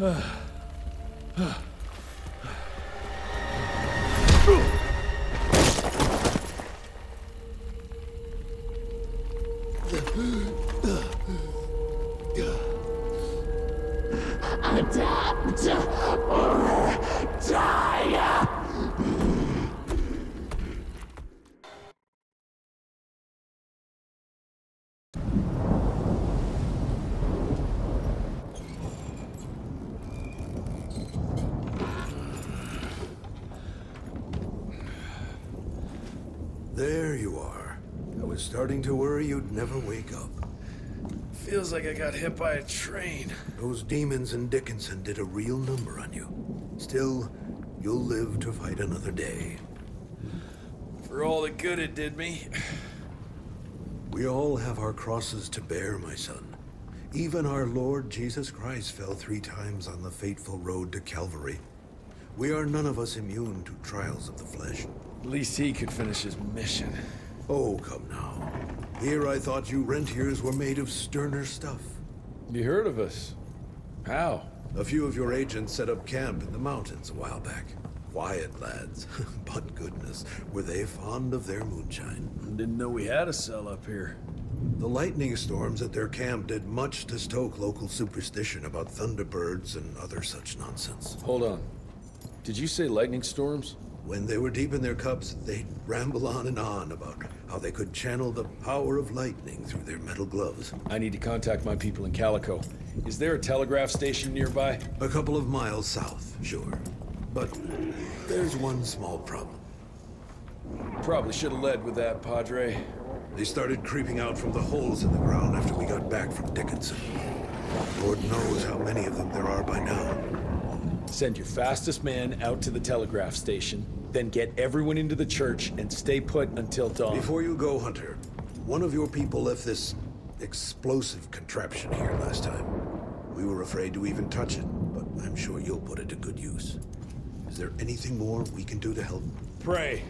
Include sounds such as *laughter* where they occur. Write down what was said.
Ugh. *sighs* *sighs* Adapt or die! There you are. I was starting to worry you'd never wake up. Feels like I got hit by a train. Those demons in Dickinson did a real number on you. Still, you'll live to fight another day. For all the good it did me. We all have our crosses to bear, my son. Even our Lord Jesus Christ fell three times on the fateful road to Calvary. We are none of us immune to trials of the flesh. At least he could finish his mission. Oh, come now. Here I thought you rentiers were made of sterner stuff. You heard of us? How? A few of your agents set up camp in the mountains a while back. Quiet lads, *laughs* but goodness, were they fond of their moonshine. Didn't know we had a cell up here. The lightning storms at their camp did much to stoke local superstition about thunderbirds and other such nonsense. Hold on. Did you say lightning storms? When they were deep in their cups, they'd ramble on and on about how they could channel the power of lightning through their metal gloves. I need to contact my people in Calico. Is there a telegraph station nearby? A couple of miles south, sure. But there's one small problem. Probably should have led with that, Padre. They started creeping out from the holes in the ground after we got back from Dickinson. Lord knows how many of them there are by now. Send your fastest man out to the telegraph station, then get everyone into the church and stay put until dawn. Before you go, Hunter, one of your people left this explosive contraption here last time. We were afraid to even touch it, but I'm sure you'll put it to good use. Is there anything more we can do to help? Pray.